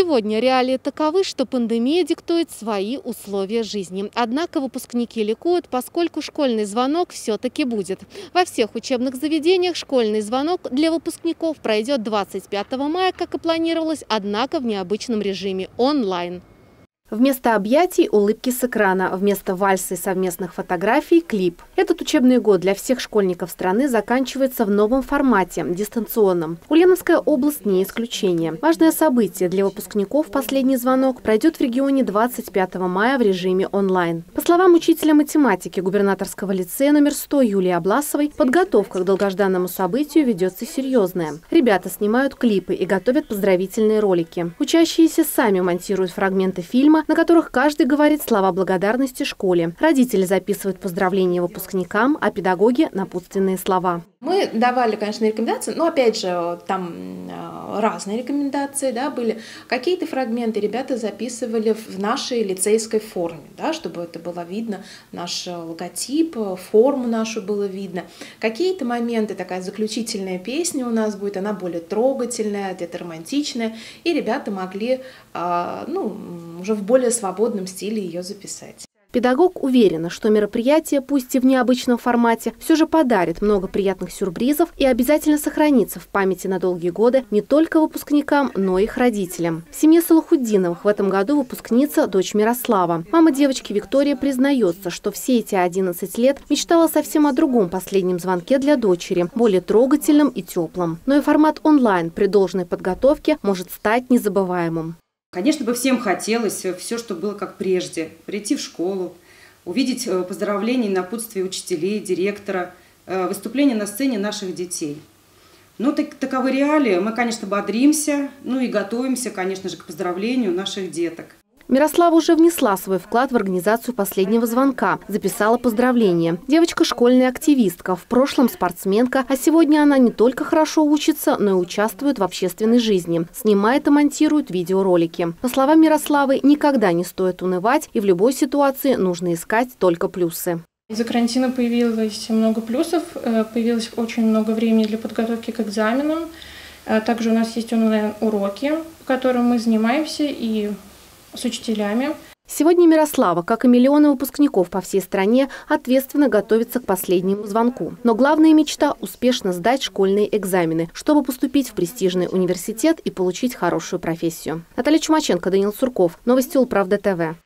сегодня реалии таковы, что пандемия диктует свои условия жизни. Однако выпускники ликуют, поскольку школьный звонок все-таки будет. Во всех учебных заведениях школьный звонок для выпускников пройдет 25 мая, как и планировалось, однако в необычном режиме – онлайн. Вместо объятий – улыбки с экрана, вместо вальса и совместных фотографий – клип. Этот учебный год для всех школьников страны заканчивается в новом формате – дистанционном. Ульяновская область не исключение. Важное событие для выпускников «Последний звонок» пройдет в регионе 25 мая в режиме онлайн. По словам учителя математики губернаторского лицея номер 100 Юлии Обласовой, подготовка к долгожданному событию ведется серьезная. Ребята снимают клипы и готовят поздравительные ролики. Учащиеся сами монтируют фрагменты фильма, на которых каждый говорит слова благодарности школе. Родители записывают поздравления выпускникам, а педагоги – напутственные слова. Мы давали, конечно, рекомендации, но опять же там э, разные рекомендации да, были. Какие-то фрагменты ребята записывали в нашей лицейской форме, да, чтобы это было видно, наш логотип, форму нашу было видно. Какие-то моменты, такая заключительная песня у нас будет, она более трогательная, где-то романтичная, и ребята могли а, уже в более свободном стиле ее записать. Педагог уверена, что мероприятие, пусть и в необычном формате, все же подарит много приятных сюрпризов и обязательно сохранится в памяти на долгие годы не только выпускникам, но и их родителям. В семье Салахуддиновых в этом году выпускница дочь Мирослава. Мама девочки Виктория признается, что все эти 11 лет мечтала совсем о другом последнем звонке для дочери, более трогательном и теплом. Но и формат онлайн при должной подготовке может стать незабываемым. Конечно бы всем хотелось все, что было как прежде. Прийти в школу, увидеть э, поздравления и напутствия учителей, директора, э, выступления на сцене наших детей. Но так, таковы реалии. Мы, конечно, бодримся, ну и готовимся, конечно же, к поздравлению наших деток. Мирослава уже внесла свой вклад в организацию последнего звонка, записала поздравления. Девочка – школьная активистка, в прошлом спортсменка, а сегодня она не только хорошо учится, но и участвует в общественной жизни. Снимает и монтирует видеоролики. По словам Мирославы, никогда не стоит унывать, и в любой ситуации нужно искать только плюсы. Из-за карантина появилось много плюсов, э, появилось очень много времени для подготовки к экзаменам. Э, также у нас есть онлайн-уроки, в которых мы занимаемся и с учителями. Сегодня Мирослава, как и миллионы выпускников по всей стране, ответственно готовится к последнему звонку. Но главная мечта – успешно сдать школьные экзамены, чтобы поступить в престижный университет и получить хорошую профессию. Наталья Чумаченко, Данил Сурков. Новости Улправда ТВ.